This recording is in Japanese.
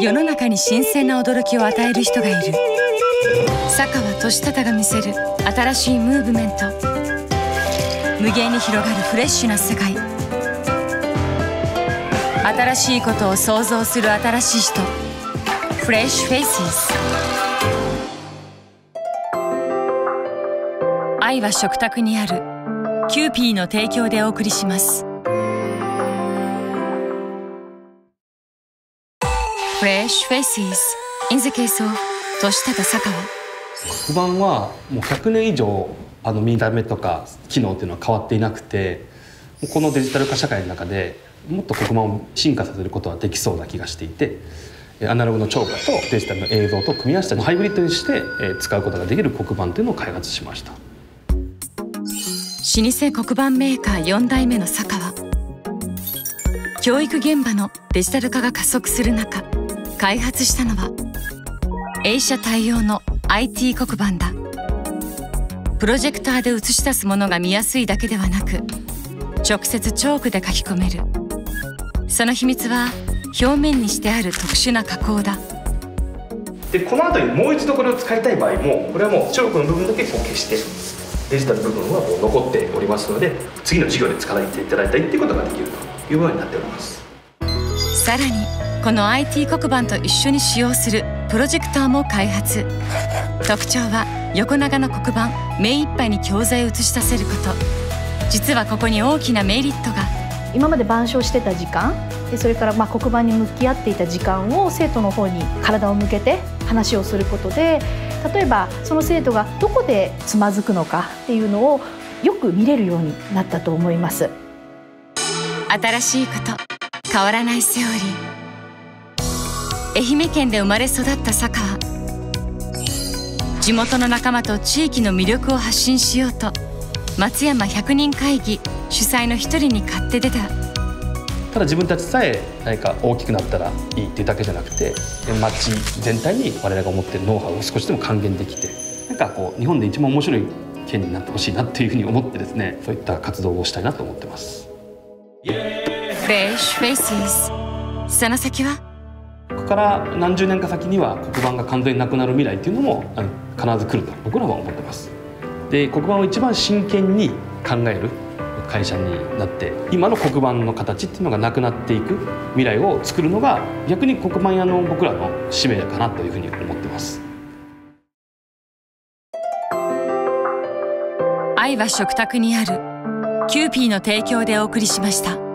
世の中に新鮮な驚きを与える人がいる。坂和寿忠が見せる。新しいムーブメント。無限に広がるフレッシュな世界。新しいことを創造する新しい人。 Fresh Faces 愛は食卓にある。キューピーの提供でお送りします。フレッシュフェイス in the case of 年忠坂は黒板はもう100年以上あの見た目とか機能っていうのは変わっていなくてこのデジタル化社会の中でもっと黒板を進化させることはできそうな気がしていてアナログの聴覚とデジタルの映像と組み合わせたハイブリッドにして使うことができる黒板というのを開発しました。老舗黒板メーカー4代目の坂は教育現場のデジタル化が加速する中開発したのは映写対応の IT 黒板だ。プロジェクターで映し出すものが見やすいだけではなく直接チョークで書き込める。その秘密は表面にしてある特殊な加工だ。でこの後にもう一度これを使いたい場合もこれはもうチョークの部分だけこう消してデジタル部分はもう残っておりますので次の授業で使っていただいたりっていうことができるというようになっております。さらにこの IT 黒板と一緒に使用するプロジェクターも開発。特徴は横長の黒板目いっぱいに教材を映し出せること。実はここに大きなメリットが。今まで板書してた時間それからまあ黒板に向き合っていた時間を生徒の方に体を向けて話をすることで例えばその生徒がどこでつまずくのかっていうのをよく見れるようになったと思います。新しいこと。変わらないセオリー愛媛県で生まれ育った坂は地元の仲間と地域の魅力を発信しようと松山百人会議主催の一人に買って出た。ただ自分たちさえ何か大きくなったらいいっていうだけじゃなくて町全体に我々が持ってるノウハウを少しでも還元できてなんかこう日本で一番面白い県になってほしいなっていうふうに思ってですねそういった活動をしたいなと思ってます。フレッシュフェイスその先はから何十年か先には黒板が完全になくなる未来っていうのも必ず来ると僕らは思ってます。で黒板を一番真剣に考える会社になって今の黒板の形っていうのがなくなっていく未来を作るのが逆に黒板屋の僕らの使命かなというふうに思ってます。愛は食卓にある。キューピーの提供でお送りしました。